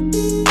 Música